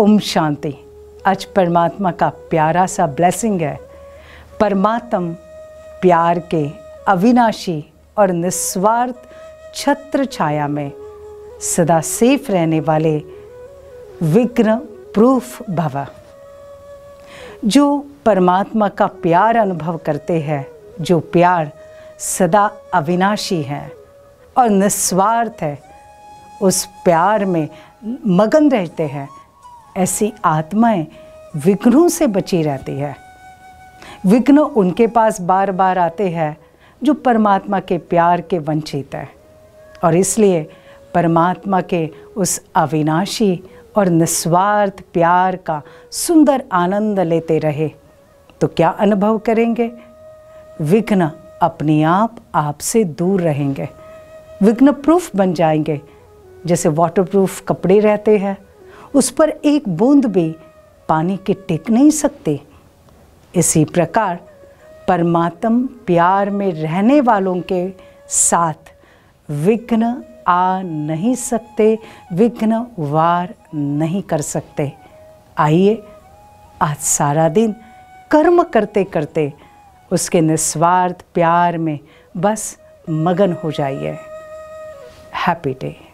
ओम शांति। आज परमात्मा का प्यारा सा ब्लेसिंग है। परमात्म प्यार के अविनाशी और निस्वार्थ छत्र छाया में सदा सेफ़ रहने वाले विघ्न प्रूफ भव। जो परमात्मा का प्यार अनुभव करते हैं, जो प्यार सदा अविनाशी है और निस्वार्थ है, उस प्यार में मगन रहते हैं। ऐसी आत्माएँ विघ्नों से बची रहती है। विघ्न उनके पास बार बार आते हैं, जो परमात्मा के प्यार के वंचित है। और इसलिए परमात्मा के उस अविनाशी और निस्वार्थ प्यार का सुंदर आनंद लेते रहे तो क्या अनुभव करेंगे? विघ्न अपने आप आपसे दूर रहेंगे। विघ्न प्रूफ बन जाएँगे, जैसे वाटर प्रूफ कपड़े रहते हैं। उस पर एक बूंद भी पानी के टिक नहीं सकते। इसी प्रकार परमात्म प्यार में रहने वालों के साथ विघ्न आ नहीं सकते, विघ्न वार नहीं कर सकते। आइए, आज सारा दिन कर्म करते करते उसके निस्वार्थ प्यार में बस मगन हो जाइए। Happy day.